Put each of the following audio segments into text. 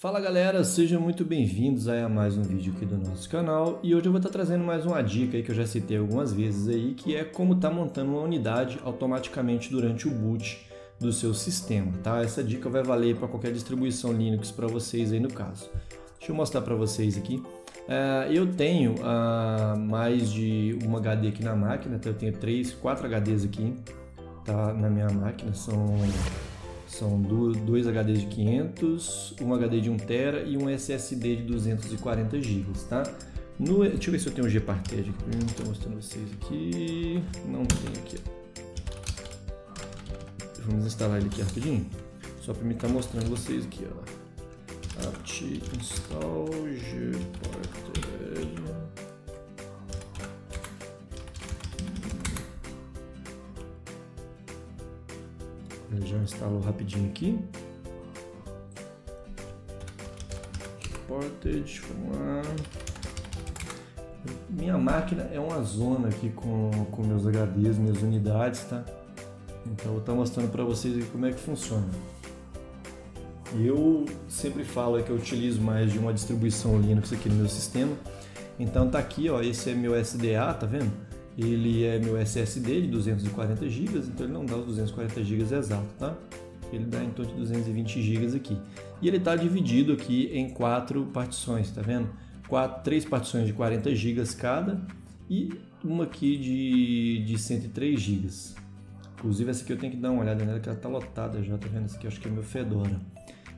Fala galera, sejam muito bem-vindos a mais um vídeo aqui do nosso canal e hoje eu vou estar trazendo mais uma dica aí que eu já citei algumas vezes aí, que é como estar tá montando uma unidade automaticamente durante o boot do seu sistema, tá? Essa dica vai valer para qualquer distribuição Linux para vocês aí no caso. Deixa eu mostrar para vocês aqui. Uh, eu tenho uh, mais de uma HD aqui na máquina, então eu tenho três, quatro HDs aqui, tá? Na minha máquina, são são dois HDs de 500, um HD de 1TB e um SSD de 240 GB, tá? No, deixa eu ver se eu tenho um Gparted aqui, não estou mostrando vocês aqui, não tem aqui. Vamos instalar ele aqui rapidinho, só para me estar tá mostrando vocês aqui, ó. apt install Gparted Eu já instalo rapidinho aqui. Portage, vamos lá. Minha máquina é uma zona aqui com, com meus HDs, minhas unidades, tá? Então eu vou estar mostrando para vocês como é que funciona. Eu sempre falo que eu utilizo mais de uma distribuição Linux aqui no meu sistema. Então tá aqui, ó, esse é meu SDA, tá vendo? Ele é meu SSD de 240 GB, então ele não dá os 240 GB exato, tá? Ele dá em torno de 220 GB aqui. E ele está dividido aqui em quatro partições, tá vendo? Quatro, três partições de 40 GB cada e uma aqui de, de 103 GB. Inclusive essa aqui eu tenho que dar uma olhada nela que ela está lotada já, tá vendo? Essa aqui eu acho que é meu Fedora.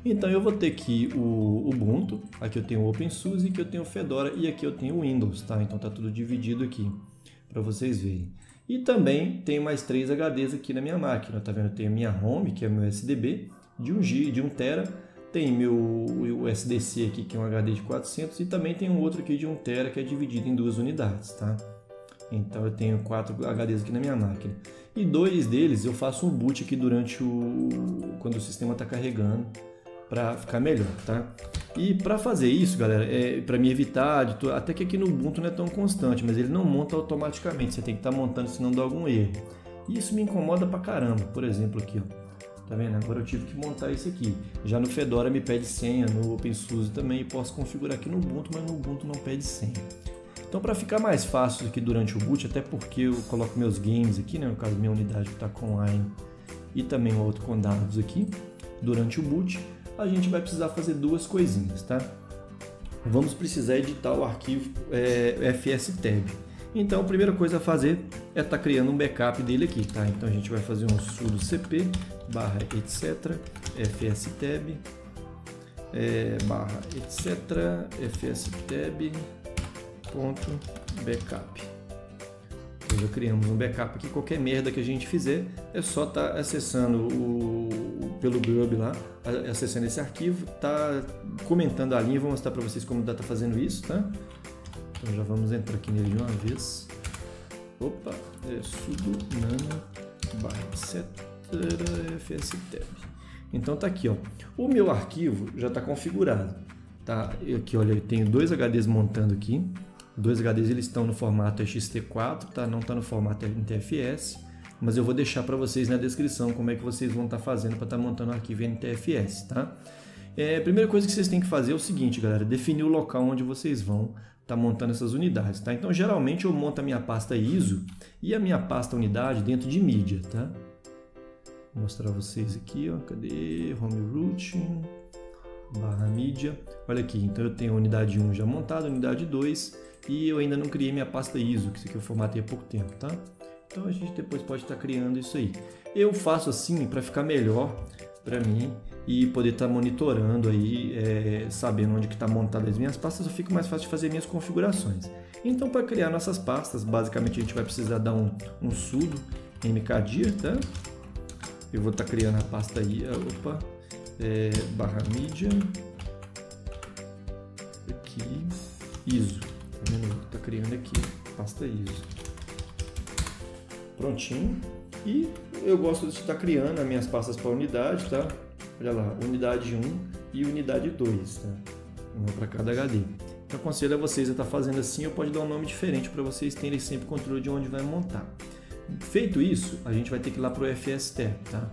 Então eu vou ter aqui o Ubuntu, aqui eu tenho o OpenSUSE, aqui eu tenho o Fedora e aqui eu tenho o Windows, tá? Então tá tudo dividido aqui para vocês verem. E também tenho mais três HDs aqui na minha máquina, tá vendo? Tenho minha home, que é meu SDB, de 1 GB, de 1 TB, tem meu SDC aqui, que é um HD de 400, e também tem um outro aqui de 1 TB, que é dividido em duas unidades, tá? Então eu tenho quatro HDs aqui na minha máquina. E dois deles eu faço um boot aqui durante o quando o sistema está carregando para ficar melhor, tá? E para fazer isso, galera, é para me evitar até que aqui no Ubuntu não é tão constante, mas ele não monta automaticamente, você tem que estar tá montando senão dá algum erro. E isso me incomoda pra caramba. Por exemplo, aqui, ó. Tá vendo? Agora eu tive que montar isso aqui. Já no Fedora me pede senha, no OpenSUSE também, posso configurar aqui no Ubuntu, mas no Ubuntu não pede senha. Então, para ficar mais fácil aqui durante o boot, até porque eu coloco meus games aqui, né? No caso, minha unidade que está com online e também o outro com dados aqui, durante o boot, a gente vai precisar fazer duas coisinhas, tá? Vamos precisar editar o arquivo é, fstab. Então a primeira coisa a fazer é estar tá criando um backup dele aqui, tá? Então a gente vai fazer um sudo cp barra etc fstab é, barra etc fstab ponto backup já criamos um backup aqui, qualquer merda que a gente fizer, é só estar tá acessando o, pelo Grub lá, acessando esse arquivo, tá comentando a linha, vou mostrar para vocês como dá tá fazendo isso, tá? Então já vamos entrar aqui nele de uma vez. Opa, é sudo nano barra etc fstab. Então tá aqui, ó. O meu arquivo já está configurado, tá? Aqui, olha, eu tenho dois HDs montando aqui dois HDs eles estão no formato XT4, tá? não está no formato NTFS, mas eu vou deixar para vocês na descrição como é que vocês vão estar tá fazendo para estar tá montando o arquivo NTFS. Tá? É, a primeira coisa que vocês têm que fazer é o seguinte, galera, definir o local onde vocês vão estar tá montando essas unidades. Tá? Então, geralmente eu monto a minha pasta ISO e a minha pasta unidade dentro de mídia. Tá? Vou mostrar vocês aqui, ó, cadê? Home Routing, barra mídia. Olha aqui, então eu tenho a unidade 1 já montada, unidade 2 e eu ainda não criei minha pasta ISO, que isso aqui eu formatei há pouco tempo, tá? Então a gente depois pode estar criando isso aí. Eu faço assim para ficar melhor para mim e poder estar tá monitorando aí, é, sabendo onde que está montada as minhas pastas, eu fico mais fácil de fazer minhas configurações. Então para criar nossas pastas, basicamente a gente vai precisar dar um, um sudo mkdir, tá? Eu vou estar tá criando a pasta aí, opa, é, barra mídia, aqui, ISO tá criando aqui pasta ISO. Prontinho. E eu gosto de estar criando as minhas pastas para unidade, tá? Olha lá, unidade 1 e unidade 2, tá? Uma para cada HD. Então, aconselho a vocês a estar fazendo assim, ou pode dar um nome diferente para vocês terem sempre controle de onde vai montar. Feito isso, a gente vai ter que ir lá para o FSTEP, tá?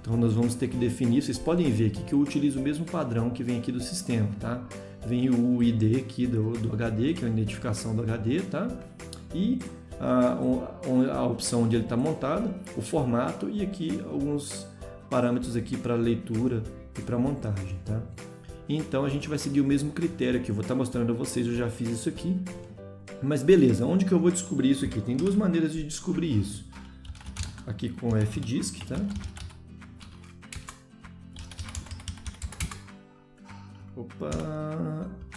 Então nós vamos ter que definir, vocês podem ver aqui que eu utilizo o mesmo padrão que vem aqui do sistema, tá? Vem o ID aqui do, do HD, que é a identificação do HD, tá? E a, a opção onde ele está montado, o formato e aqui alguns parâmetros aqui para leitura e para montagem, tá? Então a gente vai seguir o mesmo critério aqui, eu vou estar tá mostrando a vocês, eu já fiz isso aqui. Mas beleza, onde que eu vou descobrir isso aqui? Tem duas maneiras de descobrir isso. Aqui com o Fdisk, tá? Opa,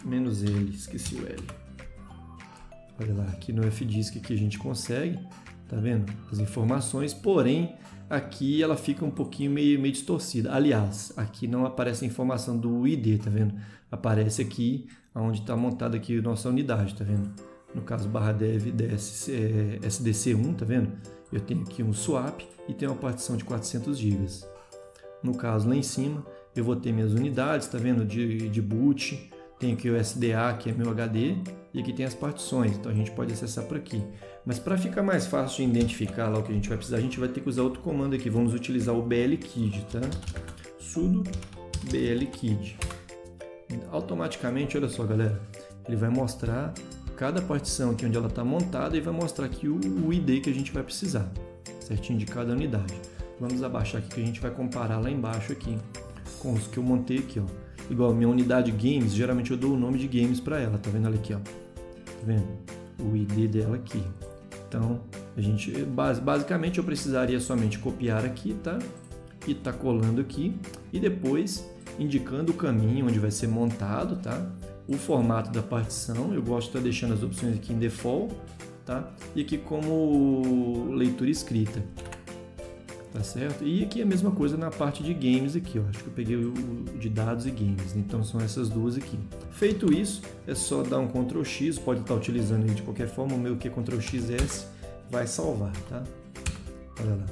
menos L, esqueci o L. Olha lá, aqui no Fdisk que a gente consegue, tá vendo? As informações, porém, aqui ela fica um pouquinho meio, meio distorcida. Aliás, aqui não aparece a informação do ID, tá vendo? Aparece aqui onde está montada aqui a nossa unidade, tá vendo? No caso, barra dev DS, é, SDC1, tá vendo? Eu tenho aqui um swap e tenho uma partição de 400 GB. No caso, lá em cima, eu vou ter minhas unidades, tá vendo? De, de boot, tenho aqui o SDA, que é meu HD, e aqui tem as partições, então a gente pode acessar por aqui. Mas para ficar mais fácil de identificar lá o que a gente vai precisar, a gente vai ter que usar outro comando aqui. Vamos utilizar o blkid, tá? sudo blkid. Automaticamente, olha só galera, ele vai mostrar cada partição aqui onde ela está montada e vai mostrar aqui o, ID que a gente vai precisar, certinho de cada unidade. Vamos abaixar aqui que a gente vai comparar lá embaixo aqui com os que eu montei aqui, ó igual minha unidade games, geralmente eu dou o nome de games para ela, tá vendo ali aqui, ó? Tá vendo? O ID dela aqui. Então, a gente basicamente eu precisaria somente copiar aqui, tá? E tá colando aqui e depois indicando o caminho onde vai ser montado, tá? O formato da partição, eu gosto de estar deixando as opções aqui em default, tá? E aqui como leitura escrita tá certo? E aqui a mesma coisa na parte de games aqui, ó. Acho que eu peguei o de dados e games, então são essas duas aqui. Feito isso, é só dar um Ctrl X, pode estar utilizando ele de qualquer forma, o meu que é Ctrl XS vai salvar, tá? Olha lá.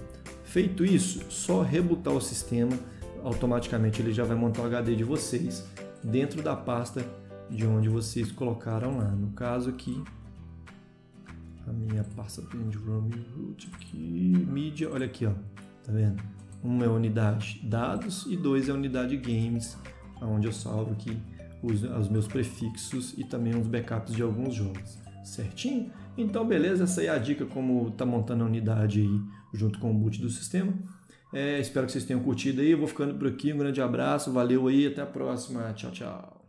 Feito isso, só rebootar o sistema, automaticamente ele já vai montar o HD de vocês dentro da pasta de onde vocês colocaram lá. No caso aqui, a minha pasta de root aqui, mídia, olha aqui, ó. Tá vendo? Uma é a unidade dados e dois é unidade games, onde eu salvo aqui os, os meus prefixos e também uns backups de alguns jogos. Certinho? Então, beleza, essa é a dica como tá montando a unidade aí junto com o boot do sistema. É, espero que vocês tenham curtido aí. Eu vou ficando por aqui. Um grande abraço, valeu aí, até a próxima. Tchau, tchau.